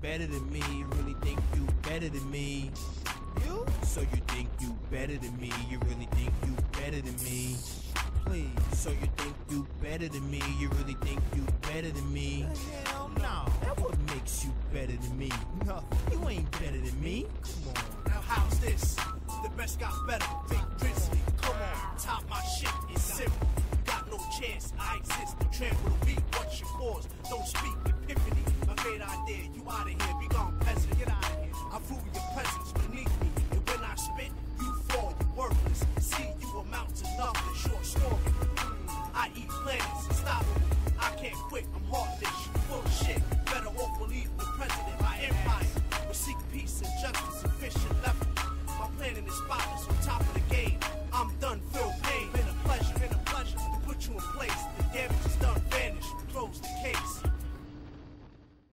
better than me. You really think you better than me. You? So you think you better than me. You really think you better than me. Please. So you think you better than me. You really think you better than me. Hell no. That what makes you better than me. No, you ain't better than me. Come on. Now how's this? The best got better. Big Grizzly, come on, top my shit. It's simple. Got no chance. I exist. The beat. What's your cause? Don't speak there, you out of here. Be gone, peasant. Get out of here. I rule your presence beneath me. And when I spit, you fall, you worthless. See, you amount to nothing. Short story. I eat planets, stop it. I can't quit, I'm heartless. You bullshit. Better off believe the president, my empire. Will seek peace and justice, Efficient level. My planet is spotless on top of the game.